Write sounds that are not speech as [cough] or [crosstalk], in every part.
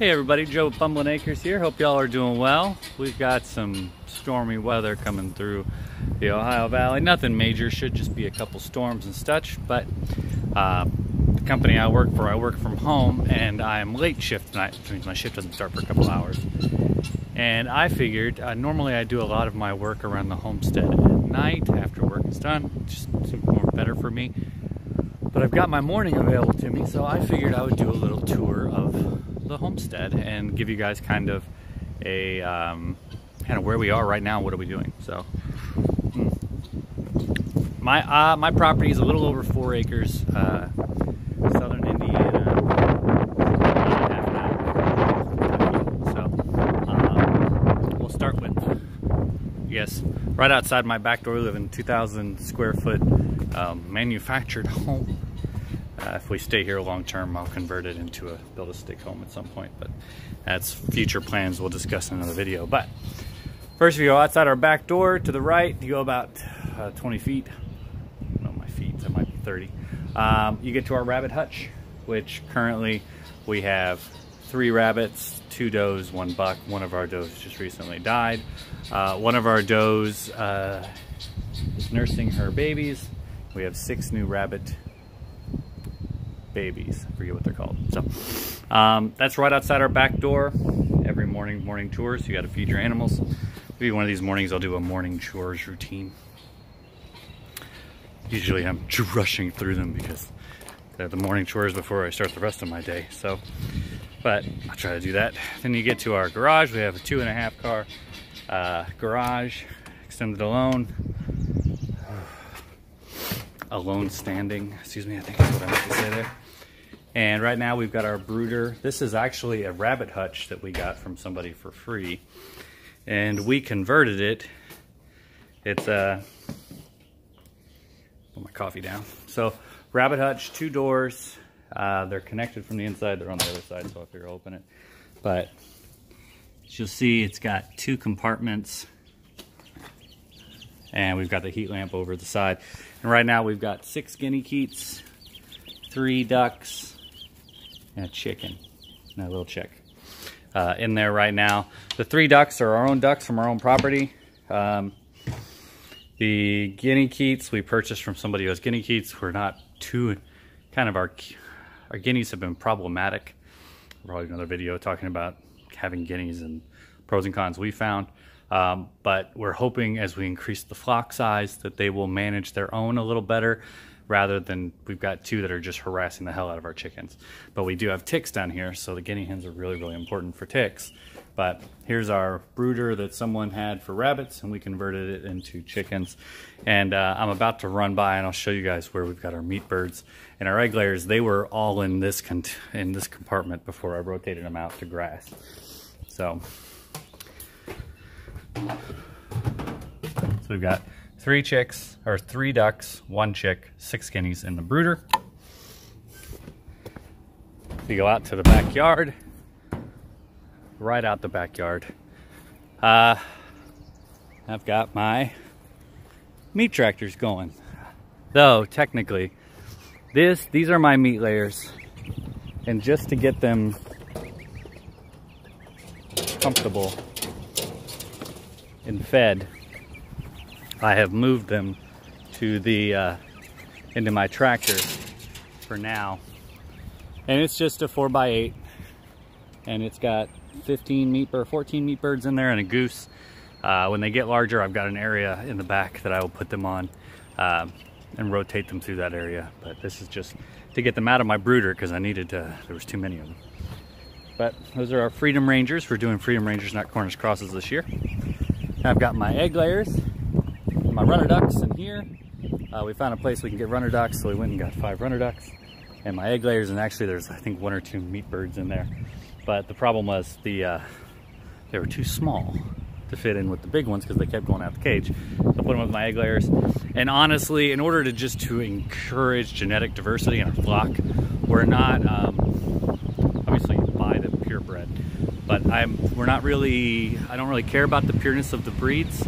Hey everybody, Joe Bumbling Acres here. Hope y'all are doing well. We've got some stormy weather coming through the Ohio Valley. Nothing major, should just be a couple storms and such, but uh, the company I work for, I work from home and I'm late shift tonight, which means my shift doesn't start for a couple hours. And I figured, uh, normally I do a lot of my work around the homestead at night after work is done. Just seems more better for me. But I've got my morning available to me, so I figured I would do a little tour of the homestead and give you guys kind of a um, kind of where we are right now. What are we doing? So, hmm. my uh, my property is a little over four acres, uh, southern Indiana. So, um, we'll start with yes, right outside my back door. We live in 2,000 square foot um, manufactured [laughs] home. Uh, if we stay here long term, I'll convert it into a build a stick home at some point, but that's future plans we'll discuss in another video. But first, you go outside our back door to the right, you go about uh, 20 feet. No, my feet, that might be 30. Um, you get to our rabbit hutch, which currently we have three rabbits, two does, one buck. One of our does just recently died. Uh, one of our does uh, is nursing her babies. We have six new rabbit babies. I forget what they're called. So um, that's right outside our back door. Every morning, morning chores. You got to feed your animals. Maybe one of these mornings I'll do a morning chores routine. Usually I'm rushing through them because they're the morning chores before I start the rest of my day. So, but I'll try to do that. Then you get to our garage. We have a two and a half car uh, garage, extended alone alone standing. Excuse me, I think that's what I meant to say there. And right now we've got our brooder. This is actually a rabbit hutch that we got from somebody for free. And we converted it. It's a, uh, put my coffee down. So rabbit hutch, two doors. Uh, they're connected from the inside. They're on the other side, so I figure I'll open it. But as you'll see, it's got two compartments and we've got the heat lamp over the side. And right now we've got six guinea keets, three ducks, and a chicken, and a little chick uh, in there right now. The three ducks are our own ducks from our own property. Um, the guinea keets we purchased from somebody who has guinea keets. We're not too, kind of our, our guineas have been problematic. Probably another video talking about having guineas and pros and cons we found. Um, but we're hoping as we increase the flock size that they will manage their own a little better rather than we've got two that are just harassing the hell out of our chickens. But we do have ticks down here, so the guinea hens are really, really important for ticks. But here's our brooder that someone had for rabbits, and we converted it into chickens. And uh, I'm about to run by, and I'll show you guys where we've got our meat birds and our egg layers. They were all in this in this compartment before I rotated them out to grass. So so we've got three chicks, or three ducks, one chick, six guineas in the brooder. You go out to the backyard, right out the backyard. Uh, I've got my meat tractors going. Though, technically, this these are my meat layers. And just to get them comfortable, and fed, I have moved them to the uh, into my tractor for now. And it's just a 4x8 and it's got 15 meat or 14 meat birds in there and a goose. Uh, when they get larger, I've got an area in the back that I will put them on um, and rotate them through that area. But this is just to get them out of my brooder because I needed to, there was too many of them. But those are our Freedom Rangers. We're doing Freedom Rangers, not Cornish Crosses this year. I've got my egg layers, my runner ducks in here. Uh, we found a place we can get runner ducks, so we went and got five runner ducks. And my egg layers, and actually there's I think one or two meat birds in there. But the problem was the uh, they were too small to fit in with the big ones because they kept going out the cage. So I put them with my egg layers. And honestly, in order to just to encourage genetic diversity in our flock, we're not, um, obviously you buy the purebred, but I'm we're not really I don't really care about the pureness of the breeds.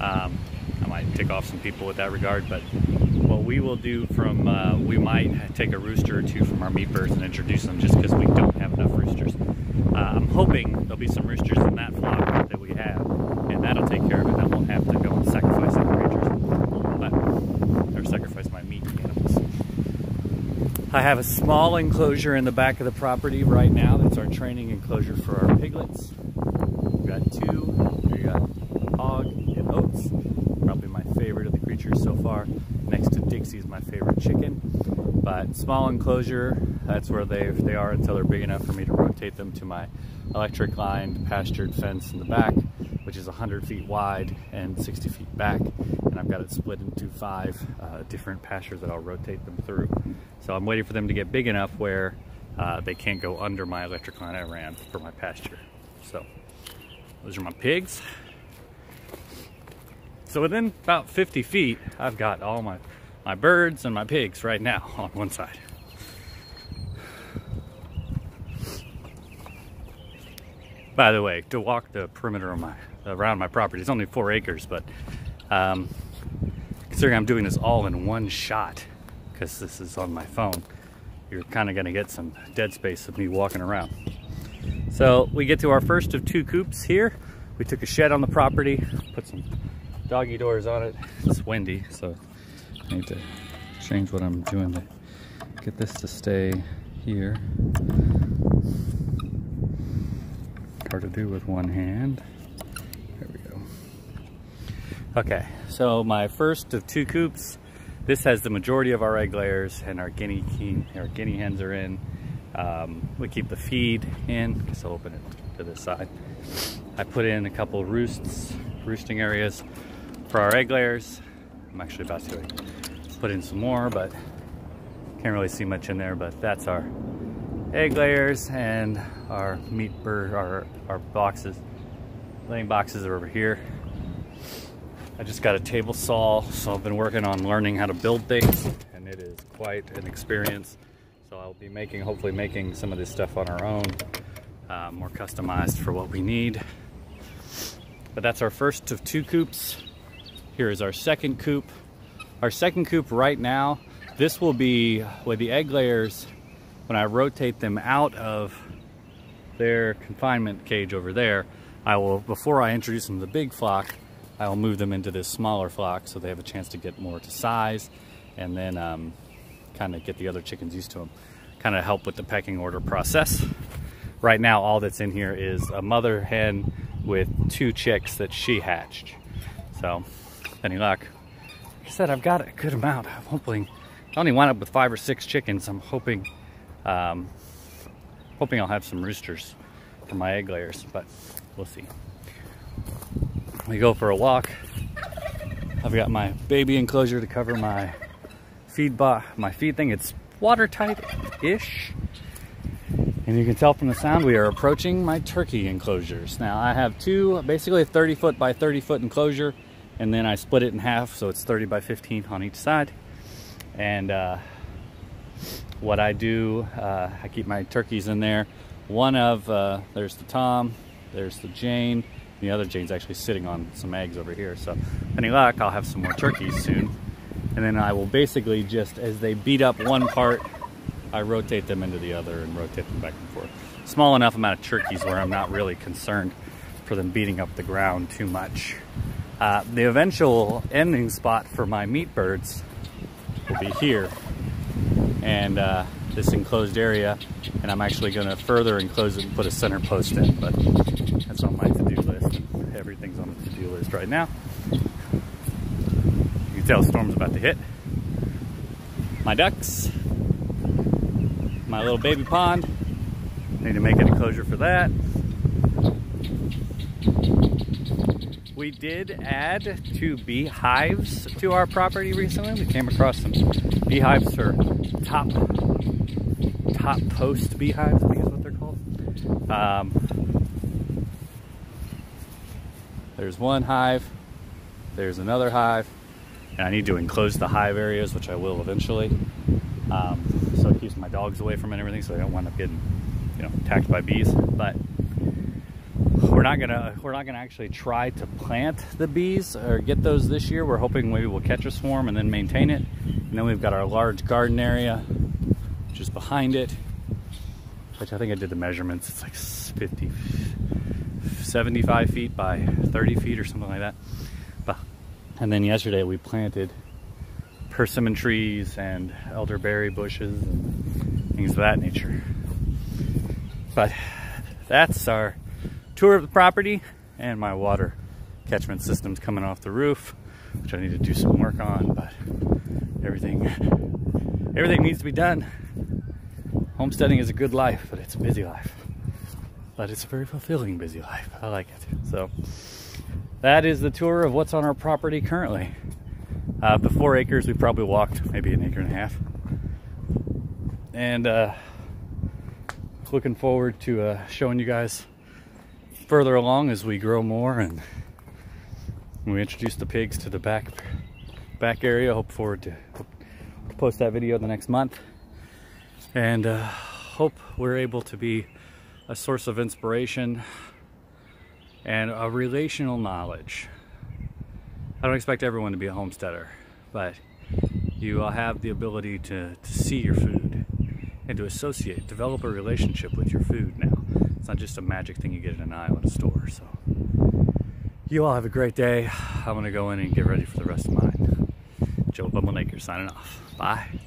Um, I might tick off some people with that regard, but what we will do from uh, we might take a rooster or two from our meat birds and introduce them just because we don't have enough roosters. Uh, I'm hoping there'll be some roosters in that flock that we have, and that'll take care of it. Then we'll have to go and sacrifice other creatures, but or sacrifice my meat animals. I have a small enclosure in the back of the property right now. That's our training enclosure for our piglets. We've got two. We got hog and oats, probably my favorite of the creatures so far. Next to Dixie is my favorite chicken. But small enclosure, that's where they they are until they're big enough for me to rotate them to my electric lined pastured fence in the back, which is 100 feet wide and 60 feet back. And I've got it split into five uh, different pastures that I'll rotate them through. So I'm waiting for them to get big enough where uh, they can't go under my electric line I ran for my pasture. So those are my pigs. So within about 50 feet, I've got all my, my birds and my pigs right now [laughs] on one side. By the way, to walk the perimeter of my around my property, it's only four acres, but um, considering I'm doing this all in one shot, because this is on my phone, you're kind of going to get some dead space of me walking around. So we get to our first of two coops here. We took a shed on the property, put some doggy doors on it. It's windy, so I need to change what I'm doing to get this to stay here. Hard to do with one hand. Okay, so my first of two coops. This has the majority of our egg layers and our guinea keen, our guinea hens are in. Um, we keep the feed in, I'll open it to this side. I put in a couple roosts, roosting areas for our egg layers. I'm actually about to put in some more, but can't really see much in there, but that's our egg layers and our meat bird, our, our boxes, laying boxes are over here. I just got a table saw, so I've been working on learning how to build things, and it is quite an experience. So I'll be making, hopefully making some of this stuff on our own, uh, more customized for what we need. But that's our first of two coops. Here is our second coop. Our second coop right now, this will be with the egg layers, when I rotate them out of their confinement cage over there, I will, before I introduce them to the big flock, I will move them into this smaller flock so they have a chance to get more to size and then um, kind of get the other chickens used to them. Kind of help with the pecking order process. Right now, all that's in here is a mother hen with two chicks that she hatched. So any luck. Like I said, I've got a good amount. I'm hoping, I only wound up with five or six chickens. I'm hoping, um, hoping I'll have some roosters for my egg layers, but we'll see. We go for a walk. I've got my baby enclosure to cover my feed bot, my feed thing. It's watertight-ish. And you can tell from the sound we are approaching my turkey enclosures. Now I have two, basically a 30 foot by 30 foot enclosure and then I split it in half so it's 30 by 15 on each side and uh, what I do uh, I keep my turkeys in there one of uh, there's the Tom there's the Jane the other Jane's actually sitting on some eggs over here. So any luck I'll have some more turkeys soon. And then I will basically just as they beat up one part I rotate them into the other and rotate them back and forth. Small enough amount of turkeys where I'm not really concerned for them beating up the ground too much. Uh, the eventual ending spot for my meat birds will be here. And uh, this enclosed area and I'm actually going to further enclose it and put a center post in but that's on my to-do list. Everything's on the to-do list right now. You can tell the storm's about to hit. My ducks. My little baby pond. Need to make an enclosure for that. We did add two beehives to our property recently. We came across some beehives or top top post beehives, I think is what they're called. Um, there's one hive, there's another hive, and I need to enclose the hive areas, which I will eventually. Um, so it keeps my dogs away from it and everything, so they don't wind up getting, you know, attacked by bees. But we're not gonna we're not gonna actually try to plant the bees or get those this year. We're hoping maybe we'll catch a swarm and then maintain it. And then we've got our large garden area, which is behind it. which I think I did the measurements. It's like 50, 75 feet by 30 feet or something like that. And then yesterday we planted persimmon trees and elderberry bushes and things of that nature. But that's our tour of the property and my water catchment system's coming off the roof, which I need to do some work on, but everything everything needs to be done. Homesteading is a good life, but it's a busy life. But it's a very fulfilling busy life. I like it. So that is the tour of what's on our property currently. Uh, the four acres we probably walked maybe an acre and a half. And uh, looking forward to uh, showing you guys further along as we grow more and we introduce the pigs to the back back area. Hope forward to, to post that video the next month. And uh, hope we're able to be a source of inspiration and a relational knowledge. I don't expect everyone to be a homesteader, but you will have the ability to, to see your food and to associate, develop a relationship with your food now. It's not just a magic thing you get in an aisle in a store. So you all have a great day. I'm gonna go in and get ready for the rest of mine. Joe Bumblemaker signing off. Bye.